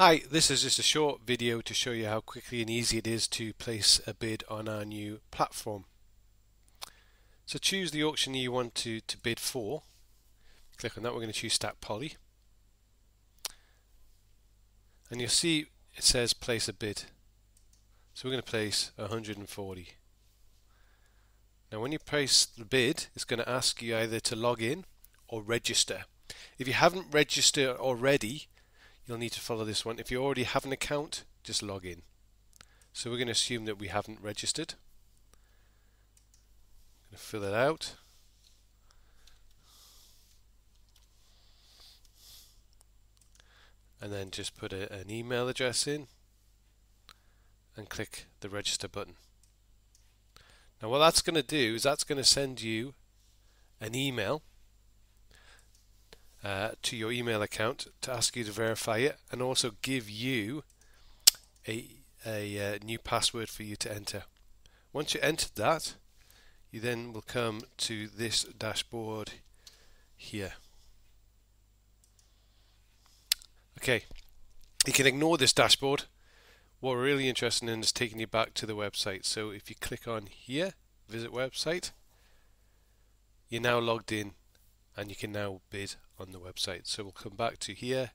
Hi, this is just a short video to show you how quickly and easy it is to place a bid on our new platform. So choose the auction you want to, to bid for. Click on that, we're going to choose Stack Poly. And you'll see it says place a bid. So we're going to place 140. Now when you place the bid, it's going to ask you either to log in or register. If you haven't registered already, you'll need to follow this one. If you already have an account, just log in. So we're going to assume that we haven't registered. I'm going to fill it out. And then just put a, an email address in and click the register button. Now what that's going to do is that's going to send you an email uh, to your email account to ask you to verify it and also give you a, a uh, new password for you to enter. Once you entered that, you then will come to this dashboard here. Okay, you can ignore this dashboard. What we're really interested in is taking you back to the website. So if you click on here, visit website, you're now logged in and you can now bid on the website. So we'll come back to here,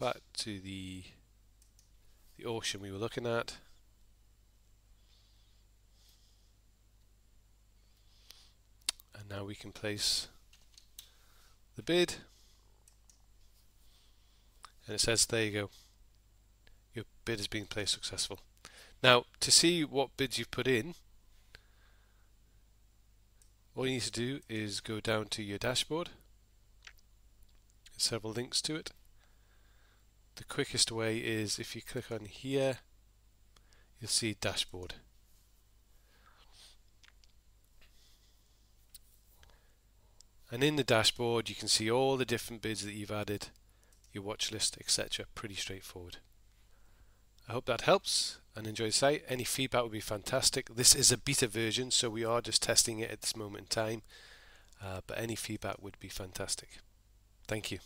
back to the the auction we were looking at. And now we can place the bid. And it says, there you go, your bid has been placed successful. Now, to see what bids you've put in, all you need to do is go down to your dashboard. several links to it. The quickest way is if you click on here, you'll see dashboard. And in the dashboard you can see all the different bids that you've added, your watch list, etc. Pretty straightforward. I hope that helps and enjoy the site. Any feedback would be fantastic. This is a beta version, so we are just testing it at this moment in time. Uh, but any feedback would be fantastic. Thank you.